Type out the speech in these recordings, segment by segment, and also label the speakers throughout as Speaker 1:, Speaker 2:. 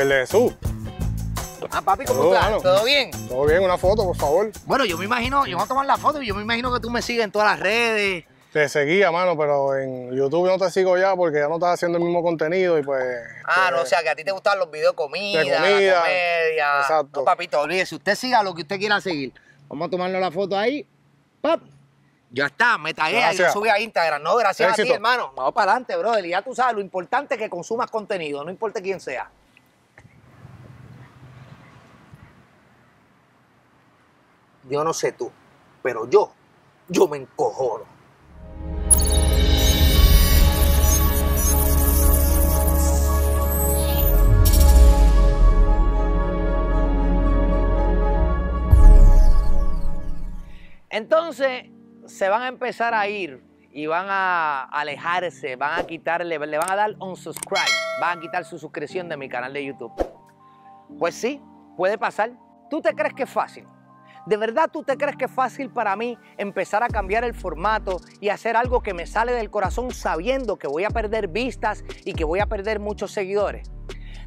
Speaker 1: El de Jesús.
Speaker 2: Ah, papi, ¿cómo
Speaker 1: Todo,
Speaker 2: estás? ¿Todo bien?
Speaker 1: Todo bien, una foto, por favor.
Speaker 2: Bueno, yo me imagino, yo voy a tomar la foto y yo me imagino que tú me sigues en todas las redes.
Speaker 1: Te seguía, mano, pero en YouTube no te sigo ya porque ya no estás haciendo el mismo contenido y pues...
Speaker 2: Ah, no, o
Speaker 1: pues,
Speaker 2: sea, que a ti te gustan los videos de comida,
Speaker 1: De comida,
Speaker 2: comedia.
Speaker 1: exacto.
Speaker 2: No, papito, olvídese, usted siga lo que usted quiera seguir. Vamos a tomarle la foto ahí. ¡Pap! Ya está, me taguea y lo sube a Instagram. No, gracias a ti, hermano. Vamos para adelante, brother. Y ya tú sabes, lo importante es que consumas contenido, no importa quién sea. Yo no sé tú, pero yo, yo me encojono. Entonces se van a empezar a ir y van a alejarse, van a quitarle, le van a dar unsubscribe, van a quitar su suscripción de mi canal de YouTube. Pues sí, puede pasar. ¿Tú te crees que es fácil? ¿De verdad tú te crees que es fácil para mí empezar a cambiar el formato y hacer algo que me sale del corazón sabiendo que voy a perder vistas y que voy a perder muchos seguidores?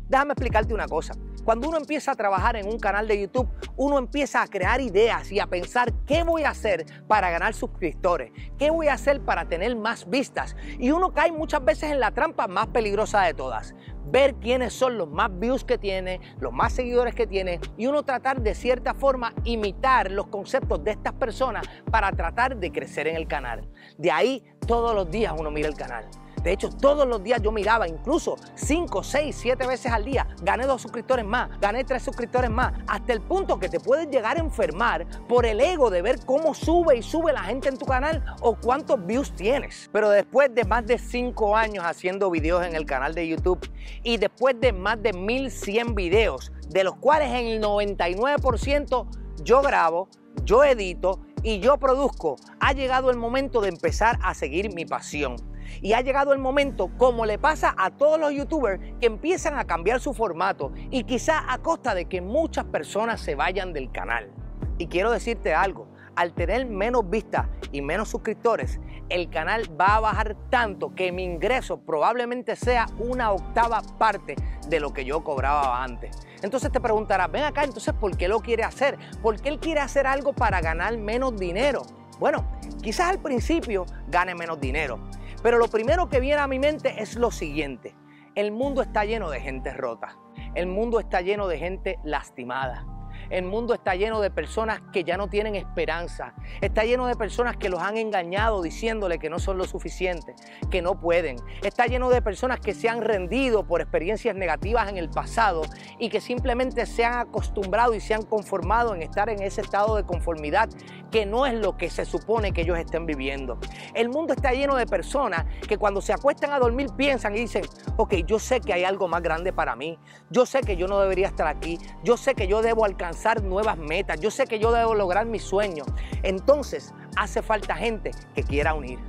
Speaker 2: Déjame explicarte una cosa. Cuando uno empieza a trabajar en un canal de YouTube, uno empieza a crear ideas y a pensar qué voy a hacer para ganar suscriptores, qué voy a hacer para tener más vistas. Y uno cae muchas veces en la trampa más peligrosa de todas. Ver quiénes son los más views que tiene, los más seguidores que tiene y uno tratar de cierta forma imitar los conceptos de estas personas para tratar de crecer en el canal. De ahí todos los días uno mira el canal. De hecho, todos los días yo miraba, incluso 5, 6, 7 veces al día. Gané dos suscriptores más, gané tres suscriptores más, hasta el punto que te puedes llegar a enfermar por el ego de ver cómo sube y sube la gente en tu canal o cuántos views tienes. Pero después de más de 5 años haciendo videos en el canal de YouTube y después de más de 1100 videos, de los cuales en el 99% yo grabo, yo edito y yo produzco, ha llegado el momento de empezar a seguir mi pasión. Y ha llegado el momento, como le pasa a todos los youtubers, que empiezan a cambiar su formato y quizá a costa de que muchas personas se vayan del canal. Y quiero decirte algo, al tener menos vistas y menos suscriptores, el canal va a bajar tanto que mi ingreso probablemente sea una octava parte de lo que yo cobraba antes. Entonces te preguntarás, ven acá, entonces ¿por qué lo quiere hacer? ¿Por qué él quiere hacer algo para ganar menos dinero? Bueno, quizás al principio gane menos dinero, pero lo primero que viene a mi mente es lo siguiente. El mundo está lleno de gente rota. El mundo está lleno de gente lastimada. El mundo está lleno de personas que ya no tienen esperanza. Está lleno de personas que los han engañado diciéndole que no son lo suficiente, que no pueden. Está lleno de personas que se han rendido por experiencias negativas en el pasado y que simplemente se han acostumbrado y se han conformado en estar en ese estado de conformidad que no es lo que se supone que ellos estén viviendo. El mundo está lleno de personas que cuando se acuestan a dormir piensan y dicen, ok, yo sé que hay algo más grande para mí, yo sé que yo no debería estar aquí, yo sé que yo debo alcanzar nuevas metas, yo sé que yo debo lograr mis sueños. Entonces hace falta gente que quiera unir.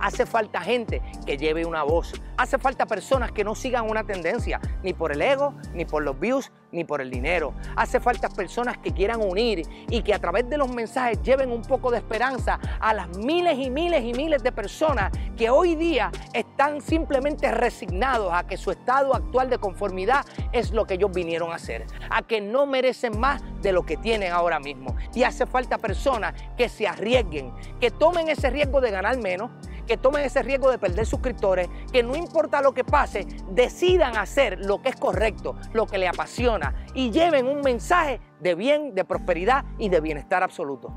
Speaker 2: Hace falta gente que lleve una voz. Hace falta personas que no sigan una tendencia, ni por el ego, ni por los views, ni por el dinero. Hace falta personas que quieran unir y que a través de los mensajes lleven un poco de esperanza a las miles y miles y miles de personas que hoy día están simplemente resignados a que su estado actual de conformidad es lo que ellos vinieron a hacer, a que no merecen más de lo que tienen ahora mismo. Y hace falta personas que se arriesguen, que tomen ese riesgo de ganar menos, que tomen ese riesgo de perder suscriptores, que no importa lo que pase, decidan hacer lo que es correcto, lo que le apasiona y lleven un mensaje de bien, de prosperidad y de bienestar absoluto.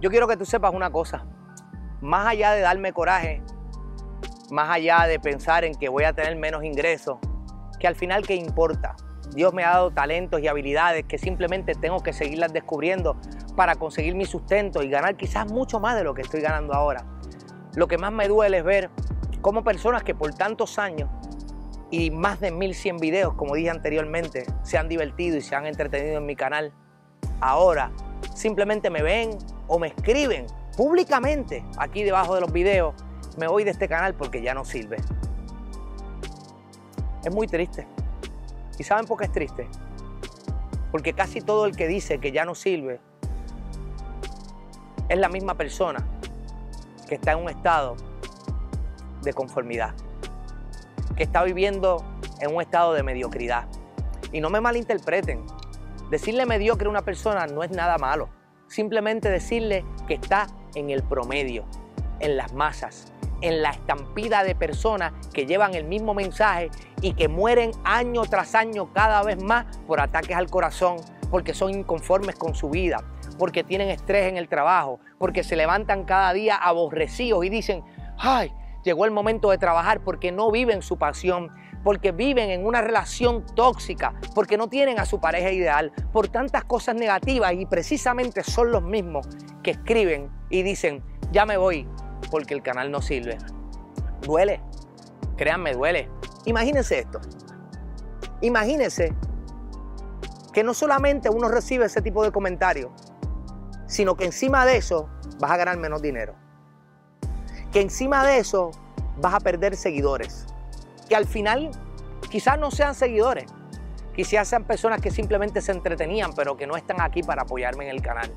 Speaker 2: Yo quiero que tú sepas una cosa, más allá de darme coraje, más allá de pensar en que voy a tener menos ingresos, que al final qué importa. Dios me ha dado talentos y habilidades que simplemente tengo que seguirlas descubriendo para conseguir mi sustento y ganar quizás mucho más de lo que estoy ganando ahora. Lo que más me duele es ver cómo personas que por tantos años y más de 1100 videos, como dije anteriormente, se han divertido y se han entretenido en mi canal, ahora simplemente me ven o me escriben públicamente aquí debajo de los videos, me voy de este canal porque ya no sirve. Es muy triste. ¿Y saben por qué es triste? Porque casi todo el que dice que ya no sirve es la misma persona que está en un estado de conformidad, que está viviendo en un estado de mediocridad. Y no me malinterpreten, decirle mediocre a una persona no es nada malo. Simplemente decirle que está en el promedio, en las masas, en la estampida de personas que llevan el mismo mensaje y que mueren año tras año cada vez más por ataques al corazón, porque son inconformes con su vida, porque tienen estrés en el trabajo, porque se levantan cada día aborrecidos y dicen, ay, llegó el momento de trabajar porque no viven su pasión, porque viven en una relación tóxica, porque no tienen a su pareja ideal, por tantas cosas negativas y precisamente son los mismos que escriben y dicen, ya me voy porque el canal no sirve. Duele, créanme, duele. Imagínense esto. Imagínense que no solamente uno recibe ese tipo de comentarios, sino que encima de eso vas a ganar menos dinero. Que encima de eso vas a perder seguidores. Que al final quizás no sean seguidores, quizás sean personas que simplemente se entretenían, pero que no están aquí para apoyarme en el canal.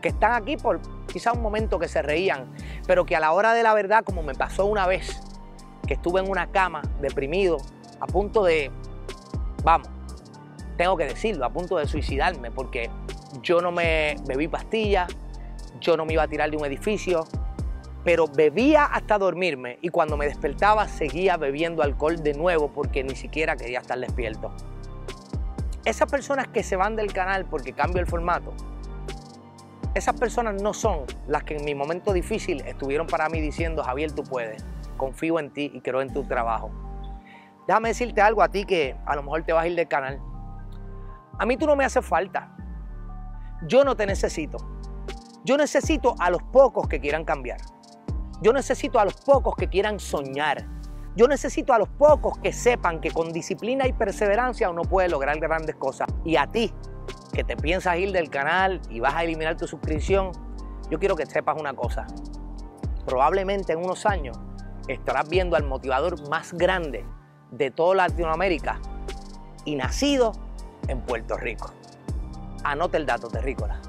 Speaker 2: Que están aquí por quizás un momento que se reían, pero que a la hora de la verdad, como me pasó una vez, que estuve en una cama deprimido, a punto de, vamos, tengo que decirlo, a punto de suicidarme, porque yo no me bebí pastillas, yo no me iba a tirar de un edificio, pero bebía hasta dormirme y cuando me despertaba seguía bebiendo alcohol de nuevo porque ni siquiera quería estar despierto. Esas personas que se van del canal porque cambio el formato, esas personas no son las que en mi momento difícil estuvieron para mí diciendo, Javier, tú puedes, confío en ti y creo en tu trabajo. Déjame decirte algo a ti que a lo mejor te vas a ir del canal. A mí tú no me haces falta. Yo no te necesito. Yo necesito a los pocos que quieran cambiar. Yo necesito a los pocos que quieran soñar. Yo necesito a los pocos que sepan que con disciplina y perseverancia uno puede lograr grandes cosas. Y a ti, que te piensas ir del canal y vas a eliminar tu suscripción, yo quiero que sepas una cosa. Probablemente en unos años estarás viendo al motivador más grande de toda Latinoamérica y nacido en Puerto Rico. Anote el dato terrícola.